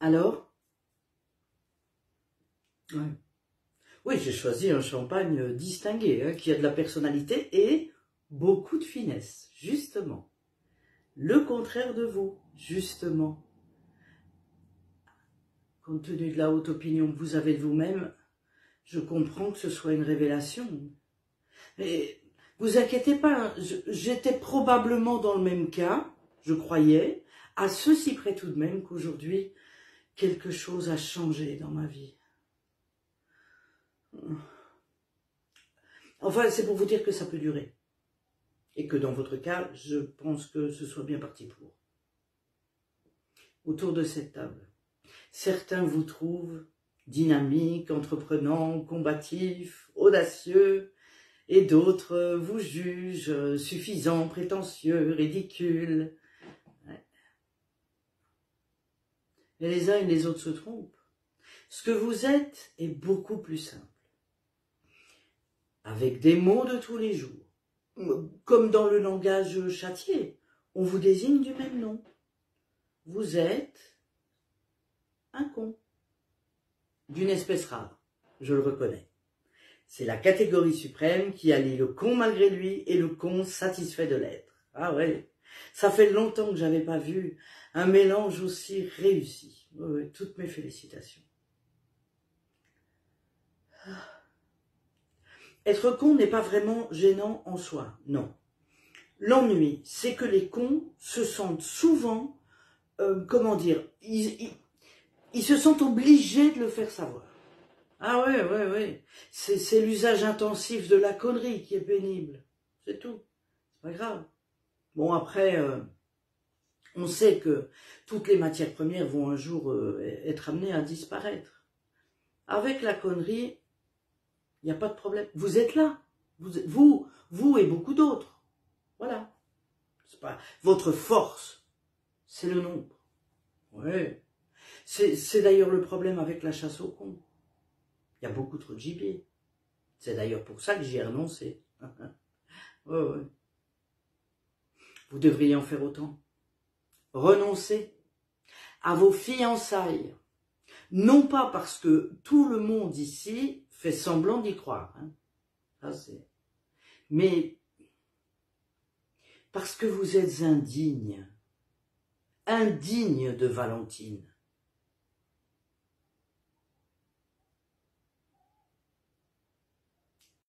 Alors? Oui, j'ai choisi un champagne distingué, hein, qui a de la personnalité et beaucoup de finesse, justement. Le contraire de vous, justement. Compte tenu de la haute opinion que vous avez de vous-même, je comprends que ce soit une révélation. Mais vous inquiétez pas, hein, j'étais probablement dans le même cas, je croyais, à ceci près tout de même qu'aujourd'hui, quelque chose a changé dans ma vie. Enfin, c'est pour vous dire que ça peut durer. Et que dans votre cas, je pense que ce soit bien parti pour. Autour de cette table, certains vous trouvent dynamique, entreprenant, combatif, audacieux, et d'autres vous jugent suffisant, prétentieux, ridicule. Et les uns et les autres se trompent. Ce que vous êtes est beaucoup plus simple. Avec des mots de tous les jours, comme dans le langage châtier, on vous désigne du même nom. Vous êtes un con d'une espèce rare, je le reconnais. C'est la catégorie suprême qui allie le con malgré lui et le con satisfait de l'être. Ah ouais, ça fait longtemps que j'avais pas vu un mélange aussi réussi. toutes mes félicitations. Être con n'est pas vraiment gênant en soi, non. L'ennui, c'est que les cons se sentent souvent, euh, comment dire, ils se sentent obligés de le faire savoir. Ah ouais, ouais, ouais. C'est l'usage intensif de la connerie qui est pénible. C'est tout. C'est pas grave. Bon, après, euh, on sait que toutes les matières premières vont un jour euh, être amenées à disparaître. Avec la connerie, il n'y a pas de problème. Vous êtes là. Vous, vous, et beaucoup d'autres. Voilà. C'est pas votre force, c'est le nombre. Ouais. C'est d'ailleurs le problème avec la chasse au con. Il y a beaucoup trop de gibier. C'est d'ailleurs pour ça que j'y ai renoncé. Vous devriez en faire autant. Renoncer à vos fiançailles. Non pas parce que tout le monde ici fait semblant d'y croire. Hein. mais parce que vous êtes indigne. Indigne de Valentine.